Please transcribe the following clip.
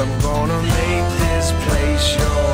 I'm gonna make this place yours.